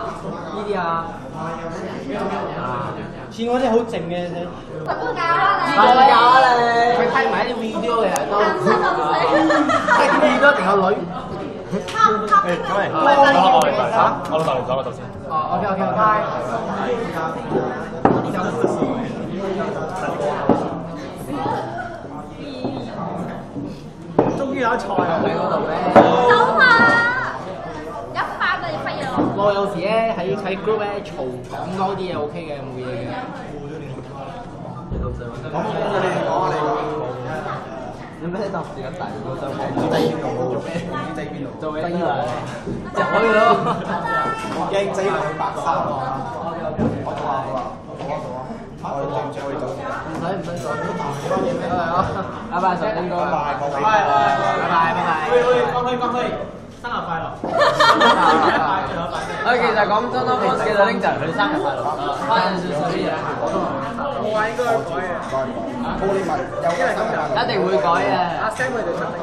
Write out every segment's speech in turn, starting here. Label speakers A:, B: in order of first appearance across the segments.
A: 呢啲啊，似我啲好靜嘅你。
B: 佢都教啦你。
A: 我教啊你，佢睇埋啲 video 嘅都。睇 video 定有女？
C: 誒，咁嚟，我老豆嚟咗，我豆先。
A: 哦，OK OK OK。終於有菜喺嗰度咧。你睇 group 咧，嘈講多啲嘢 OK 嘅，冇嘢嘅。講？你講啊！你咩啊？咯。
D: 驚白。我做，做啊，做啊。我。唔
A: 使唔使做，咩都係。拜拜，
D: 拜拜，
E: 生日快樂！
A: 佢其實講真多 boss 嘅拎就係佢生日快樂，生日少少啲嘢。
E: 我話應該改嘅，
D: 高你問有咩生日
A: 一定會改嘅。
E: 阿 Sam 佢哋想聽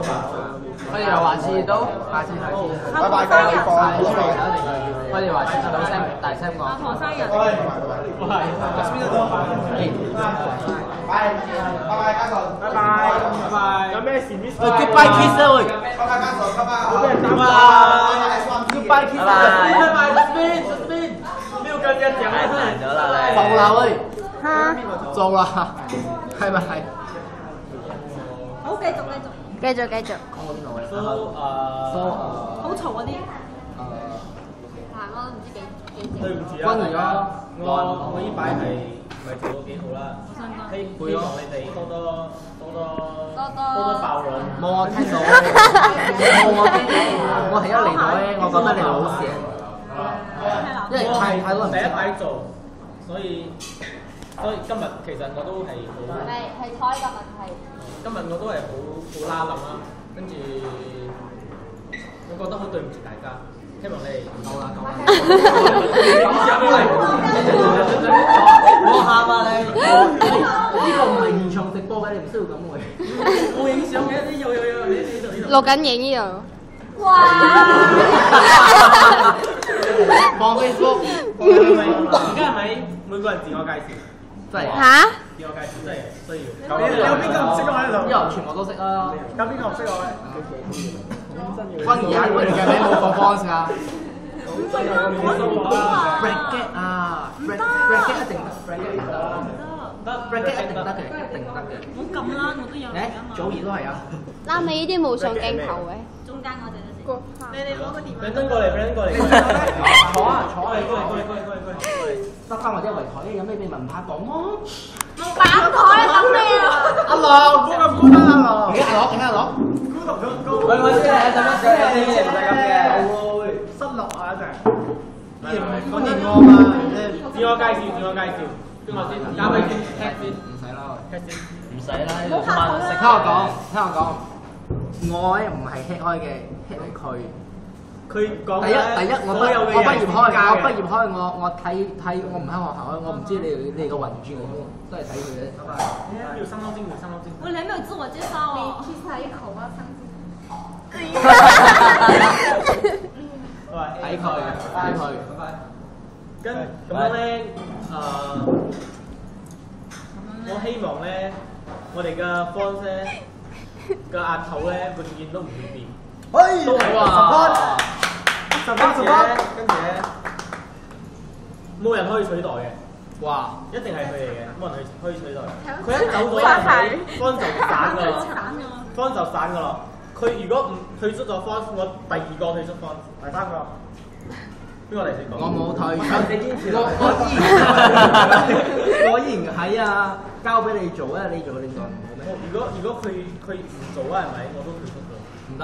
A: 我哋又話次都，下次下次。
D: 拜拜。各位放
A: 係，一定係。佢哋話次次都聲大 Sam 講。
B: 阿唐生日。
E: 喂，喂，邊個多？
D: 拜拜。拜，
E: 拜。拜，拜。拜。有咩事
A: miss？Goodbye kiss 啊喂。
D: 拜拜。嘉順，拜拜。
E: 俾人打嘛
A: ！Goodbye kiss 啊。
E: 拜。拜，Justin Justin，六個一獎啊！
A: 做啦喂。
B: 嚇！
A: 做啦，係咪係？
B: 繼續繼續。好嘈嗰啲。係啊，我唔知幾幾。
E: 對唔住啊。
A: 軍兒啊，
E: 我我依擺係咪做到幾好啦？希望你哋多多多多
B: 多多
E: 多爆兩。
A: 冇我 聽到。冇我聽到。我係一嚟到咧，我覺得你好事。因為太太多人
E: 做，所以。所以今日其實我都係好，
B: 係係菜嘅問題。
E: 今日我都係好好拉冧啦，跟住我覺得好對唔住大家，希望你哋夠啦夠啦。
A: 我喊啊你！呢個唔係現場直播嘅，你唔需要咁喎。
E: 冇影相嘅，呢有有有呢呢度呢度。
B: 錄緊影呢度。哇！
A: 望 Facebook，
E: 而家係咪每個人自我介紹？
A: 真係。
B: 嚇？
E: 自我介紹？真係需要。
D: 你你有邊個唔識我喺度
A: 因為全部都識啦。
D: 有邊個唔識我咧？
A: 君怡啊，君怡嘅名冇放 boss 㗎。bracket 啊，bracket 一定得，bracket 一定得。
E: 得
A: bracket 一定得嘅，一定得嘅。
F: 唔好撳啦，我都有嚟
A: 誒。祖兒都係啊。
B: 拉尾呢啲冇上鏡頭嘅。
F: 中間嗰隻你哋攞個電話。
E: Brandon 過嚟，Brandon 過嚟。
A: 坐啊坐啊
E: 過嚟過嚟過嚟過嚟過嚟。
A: 得翻或者圍台，有咩秘密唔怕講咯。
B: 冇板台等你啊？
A: 阿樂，唔好咁孤單啊樂。幾阿樂？幾阿樂？
E: 喂，我先嚟，使乜先？唔使咁嘅。
D: 失落啊一陣。
A: 啲人唔係歡迎我嘛？
E: 自我介紹，自我介紹。邊個先？交俾先，Cat 先
A: 唔使啦
E: ，，Cat 先。
A: 唔使啦，呢度今晚食。聽我講，聽我講，我咧唔係 hit 開嘅，hit 係佢。
E: 佢講
A: 第一第一，我畢
E: 所有嘅
A: 我畢業開，我畢
E: 業。
A: 業開，我我睇睇，我唔喺學校，我唔知你哋你哋個運轉係點，都係睇佢嘅。拜拜。
E: 要三粒星，要三粒星。
F: 喂，你有自我介紹哦。
B: 其實一口啊，三
E: 喂，
A: 睇佢，睇佢。
E: 跟咁樣咧，誒，我希望咧，我哋嘅 fans 咧 嘅額頭咧，永遠都唔會變。
D: 嘿，
E: 都係
A: 哇！
D: 十
E: 跟住咧，跟住咧，冇人可以取代嘅。
A: 哇！
E: 一定係佢嚟嘅，冇人去可以取代。佢一走咗 咧，方就散噶啦，
F: 散㗎嘛。
E: 方就散噶啦。佢如果唔退出咗方，我第二個退出方，第三個邊個嚟先講？
A: 我冇退出，
E: 你堅持
A: 我我依然我依然喺啊，交俾你做啊，你做你做唔好咩？
E: 如果如果佢佢唔做啊，係咪？我都退出咗。
A: 唔得，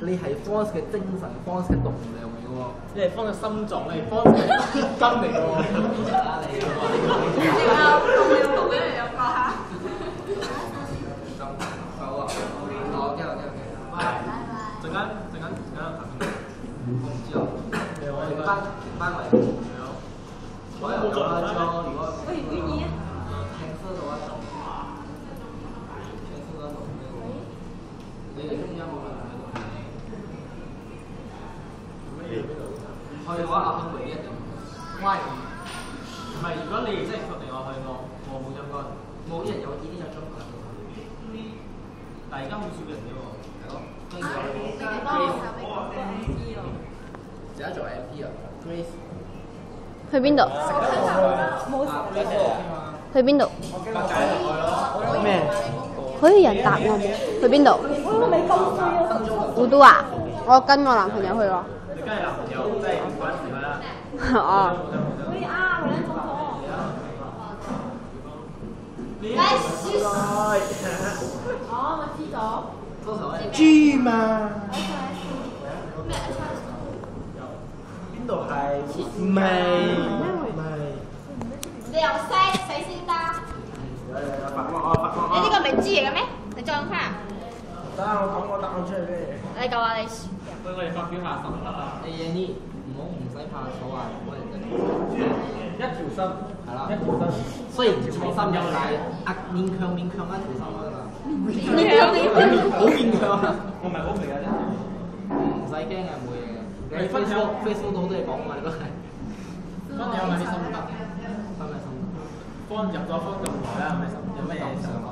A: 你係 force 嘅精神，force 嘅動量嚟嘅喎。
E: 你係方嘅心臟，你係方嘅 血筋嚟嘅喎。
A: 啊你
F: 動量動量有個嚇。
A: 好啊，我驚我驚我
E: 陣間陣間陣間
A: 我唔知啊。我哋班班圍所有有啦，如果去嘅話，阿亨唯一定。Why？
E: 唔係，如果你即係確定我去，我我冇陰乾。
A: 冇啲人有呢啲有中㗎。
E: 但係而家好少人啫喎。
A: 係咯。跟
B: 你哋幫我手俾我 M 咯。
A: 而家做 M P 啊，Grace。
G: 去邊度？去邊度？
D: 咩？
G: 可以人答我冇？去邊度？古都啊！我跟我男朋友去喎。
E: 你跟你男朋友即係嗰陣時去啦。
G: 哦。
F: 可以啊，我兩種火。哦，我知咗。
A: 多頭咧。
D: 豬嘛？邊度係？唔係唔係。
B: 你又識死先得？你呢個明知嚟嘅咩？你再講翻啊！
D: 得我講個答案出嚟咩？
B: 你夠啊你！
E: 對我哋發表下心得啦。
A: 你嘢呢？唔好唔使怕醜啊！冇人得。
E: 一條心
A: 係啦
E: 一條心。
A: 雖然唔重心有，但係啊勉強勉強一條心得啦。
B: 勉強你
A: 好勉強啊！
E: 我唔係好明啊，真係。
A: 唔使驚嘅，冇嘢嘅。你 Facebook Facebook 都好多嘢講㗎，你都係。
E: 分享下啲心得。
A: 分咩心得？
E: 方入咗方咁耐啦，有咩心？有咩嘢想講？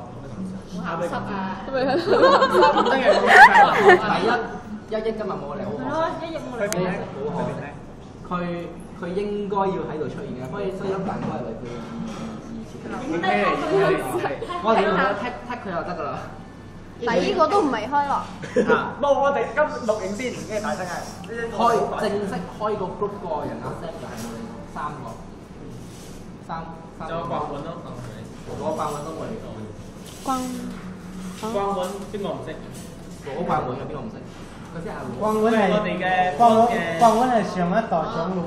B: 好鹹濕啊！
E: 真係咁樣
A: 第一，一億今日冇嚟好可惜。
F: 係咯，一億冇嚟。
A: 好可惜。佢佢應該要喺度出現嘅，所以所以一旦都係為佢而而設計。我哋要踢踢佢就得㗎啦。
G: 第呢個都唔係開樂。
D: 冇，我哋今錄影先，跟住大聲啊！
A: 開正式開個 group 個人阿 Sam 就係冇嚟，三個，三三
E: 有刮碗咯，
A: 我刮碗都冇嚟到。
G: 光。
E: 刮碗邊個唔識？
A: 我刮碗有邊個唔識？
D: 光碗係
E: 我哋嘅
D: 光光碗係上一代長路。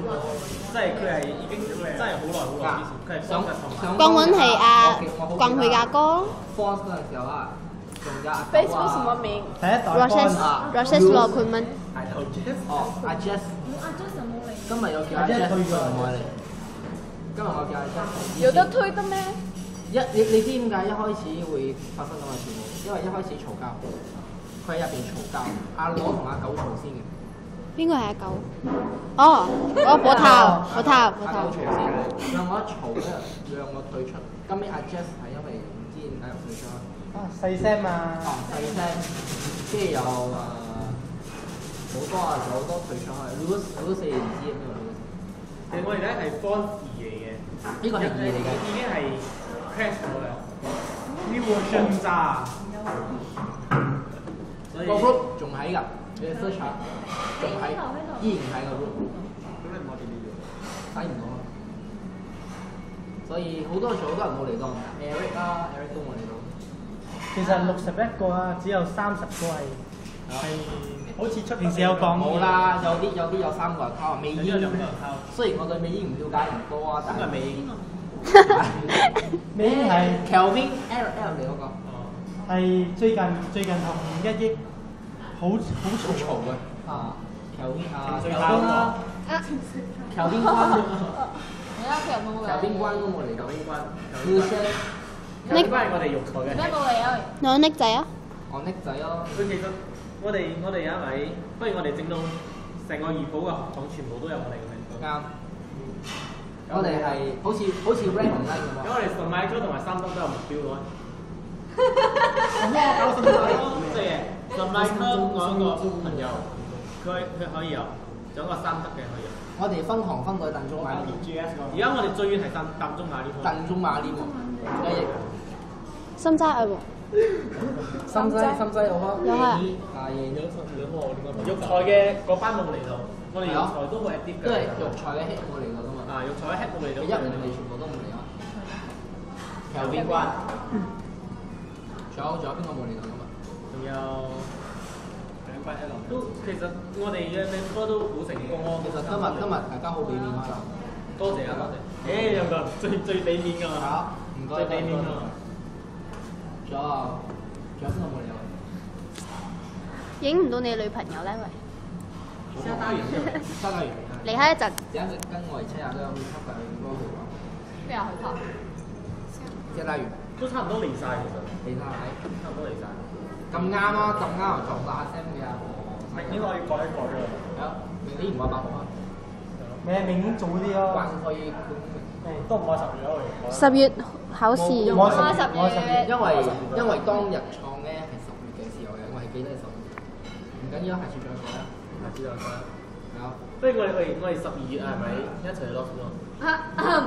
E: 即係佢係已經真係好耐好耐之前，佢係
A: 想
E: 幫嘅同
A: 想
G: 光允係阿光佢阿哥。
A: Force 嗰陣時候啊，仲有阿
G: Facebook 什么？名
D: 第一代
G: Roses
A: 啊
G: Roses 羅冠文。
A: 係頭 Jess 哦，阿 Jess，
F: 阿 Jason 冇嚟。
A: 今日有叫阿 Jess 唔愛嚟。今日我叫阿 Jess。
G: 有得推得咩？
A: 一你你知點解一開始會發生咁嘅事？因為一開始嘈交，佢喺入邊嘈交，阿羅同阿狗嘈先嘅。
G: 邊個係阿狗？哦，我波頭，波頭，波
A: 阿狗
G: 頭
A: 嘈。先，讓我一嘈咧，讓我退出。今尾阿 Jess 係因為唔知點解又退出。
D: 啊細聲嘛。
A: 哦，細聲，跟住有誒好多啊，有好多退出去。如果如果四唔知？
E: 其實我而家係 Force 二嚟嘅，
A: 呢個係二嚟嘅。
E: 已經係 crash 咗嘅。呢個真渣。所以
A: 個 group 仲喺㗎，你 search 下，仲喺，依然喺個 group，
E: 咁你我哋呢度。
A: 睇唔到啊。所以好多時好多人冇嚟到，Eric 啦，Eric 都冇嚟到。
D: 其實六十一個啊，只有三十個係係好似出平時有講
A: 冇啦，有啲有啲有三個人溝啊，美
E: 有
A: 英
E: 啲兩個人溝。
A: 雖然我對美英唔了解唔多啊，但係
E: 美英。
D: 美英係
A: Kelvin L L 嚟嗰個，
E: 哦。
D: 係最近最近同一億好好
A: 好
D: 嘈
A: 嘈嘅啊，Kelvin 啊。
E: 情緒
A: ，Kelvin 啦
B: 啊
A: ！，Kelvin 關
B: 你屋企人冇冇嚟
A: ，Kelvin 關都冇嚟到
E: 有邊關
A: ？，Blue Shed，
E: 呢關係我哋肉菜嘅。
B: 咩冇嚟啊？
G: 我叻仔啊！
A: 我 Nick 仔咯，
E: 佢其實我哋我哋有一位，不如我哋整到成個怡寶嘅學堂全部都有我哋嘅名。
A: 啱。我哋係好似好似 like 咁啊。
E: 咁我哋神買咗同埋三德都有目標嘅。咁我搞神買即係神買科我一個朋友，佢佢可以有，仲有個三德嘅可以有。
A: 我哋分行分到去鄧中買呢，
E: 而家我哋最遠係鄧鄧中馬呢科。
A: 鄧中買呢喎，一億。
G: 心齋啊喎！
A: 深西深西有開，
G: 有開啊
A: 啊夜呢，
E: 肉菜嘅嗰班冇嚟到，我哋肉菜都好 active
A: 都係
E: 嘅。
A: 肉菜嘅 hit 我嚟㗎嘛。
E: 啊，肉菜嘅 head 冇嚟到。
A: 佢一嚟全部都冇嚟啊。
E: 有邊關？
A: 仲有仲有邊個冇嚟到
E: 有兩關一路。都其實我哋嘅 member 都好成功咯。
A: 其實今日今日大家好俾面啊。
E: 多謝啊，多謝。誒，有個最最俾面㗎嘛。
A: 嚇，唔該
E: 最俾面㗎嘛。
A: 仲有啊，仲有邊個冇嚟啊？
G: 影唔到你女朋友咧喂！
E: 沙打完之後，
A: 沙拉魚。
G: 離開一陣，
A: 等陣跟我嚟車下都有去吸㗎，應該會話。
B: 邊有去拍？
A: 沙拉魚，
E: 都差唔多離晒其實，
A: 你睇下睇。
E: 差唔多離晒。
A: 咁啱啊！咁啱又撞到阿 Sam 嘅阿婆。
E: 明年我要改一改㗎。
A: 係啊，明年唔話八號啊。
D: 咩明年早啲咯。
A: 還可以
E: 都唔係十月咯，
G: 十月考試
A: 因為
D: 我十
B: 十月
A: 因為因為當日創咧係十月嘅時候嘅，我係記得係十月。唔緊要，下次再講啦。
E: 下次再講。
A: 係啊。
E: 不如我哋我哋我哋十二月係咪一齊去 lost 咯？
A: 啊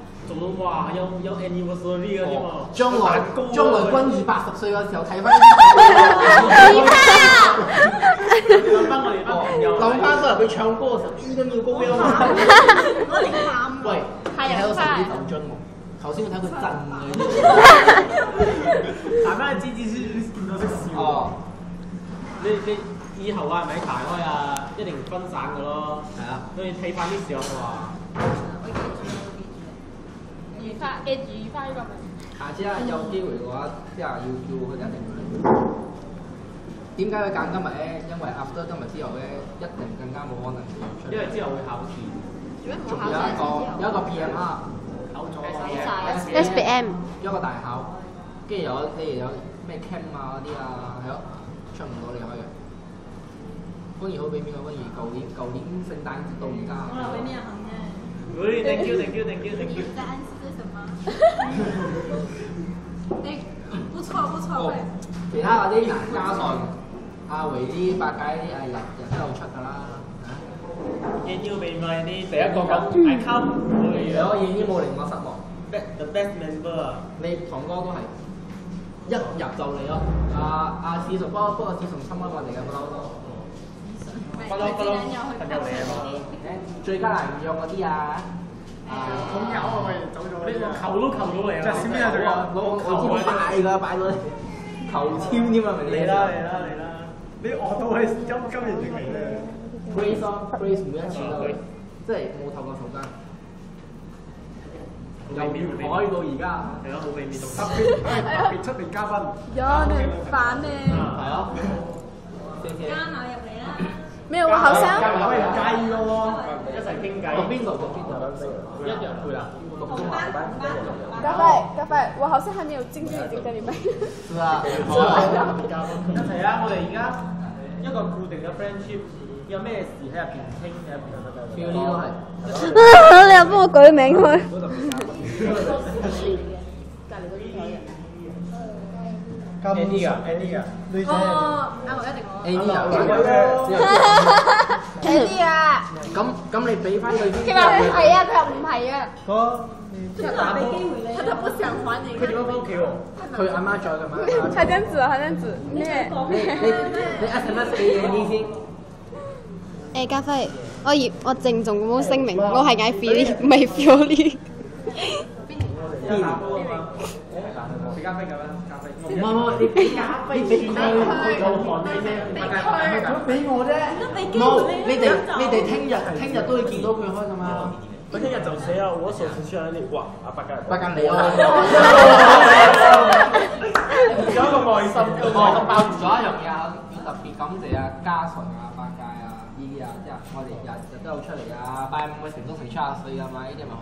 E: 做到哇，有有 anniversary 嗰啲喎。
A: 將來
E: 蛋糕啊
A: 將來君二八十歲嘅時候睇翻，
E: 諗翻我哋班朋友。
A: 諗翻嗰日佢唱歌嘅時候，邊都要高音啊！
B: 我連喊
A: 喂，
B: 係啊
A: 你睇到手指抖樽喎，頭先我睇佢震嘅。
E: 大家知知知見到識笑。
A: 哦，
E: 你你以後啊，係咪排開啊，一定分散嘅咯。
A: 係啊。
E: 所以睇翻啲時候話，
B: 愉快，記住愉快呢個名。
A: 下次啊有機會嘅話，即係要叫佢哋一定嚟。點解佢揀今日咧？因為 after 今日之後咧，一定更加冇可能。
E: 因為之後會考試。
B: 做咩冇
A: 仲有一個有一個 PMR，
E: 考咗
G: SBM
A: 一個大考，跟住有你哋有咩 cam 啊嗰啲啊，係咯，出唔到你可以。歡迎好俾面啊！歡迎舊年舊年聖誕節到而家。
F: 我留俾你啊。
E: 喂，thank you，thank you，thank you，thank you。
B: 在暗示什麼？
F: 哎，不錯不錯，
A: 哦
F: 會。
A: 其他嗰啲嗱加上阿維啲八戒啲誒日日都有出㗎啦。
E: 應邀俾我啲第一個咁，I come，
A: 你可以已經冇令我失望。
E: the best member 啊！
A: 你堂哥都係一入就嚟咯。阿阿史崇，不過不過史崇侵開我哋嘅不嬲都。
E: 不嬲不嬲，朋友嚟啊嘛。
A: 最佳男約嗰啲啊。啊，
E: 仲有啊喂，走咗呢個球都球到嚟啊！
D: 即係閃邊啊仲有
A: 攞個球籤擺㗎，擺到球籤添啊！咪
E: 嚟啦嚟啦嚟啦！你我都係今今年嚟嘅。
A: Grace 咯，Grace 每一次都即係冇透過手間，由海到而家。
E: 係咯，好俾面動。
D: 特別特別出名嘉賓。
F: 有你反咩？
A: 係咯。謝謝。
F: 加碼入嚟啦！
G: 沒有我好像
E: 加埋可以雞咯，一齊傾偈。
A: 讀邊度？讀邊度？
E: 一樣配啦。
A: 讀中華班。
G: 咖啡咖啡，我好像還沒有進去已經跟你們。
A: 是啊。
E: 一齊啊！我哋而家一個固定嘅 friendship，有咩事喺入邊傾嘅入邊就。
A: feel 呢都係。
G: 你又幫我改名佢。
D: 咁
E: Andy 啊，Andy 啊，
D: 女仔。
F: 哦，啱我一定我。
A: A 呢有
G: 睇啲啊！
A: 咁咁你俾翻佢先。
G: 佢話唔係啊，佢話唔係啊。
D: 嗰
F: 他打俾機會你，他不想還你。
E: 佢點解翻屋企喎？
A: 佢阿媽在㗎嘛？
G: 他這樣子，他這樣子，咩？
A: 你你你 SMS 俾 A 呢先。
G: 誒，嘉輝，我葉我鄭重咁樣聲明，我係嗌 Philly，唔係 Philly。
A: 邊？
E: 俾咖啡㗎啦，咖啡。
A: 唔係唔係，你俾咖啡，你俾佢，
E: 有韓飛啫，
F: 俾佢。
A: 佢俾我啫。冇，你哋你哋聽日聽日都會見到佢開㗎嘛？
E: 佢聽日就寫啊，我手持出嚟你，哇！阿伯家人。
A: 不間你咯。
E: 有一個愛心，一個愛心包住
A: 仲有一樣嘢啊，要特別感謝啊嘉純啊、百佳啊呢啲啊，即係我哋日日都有出嚟啊，拜五嘅成都成七廿歲啊嘛，呢啲咪好。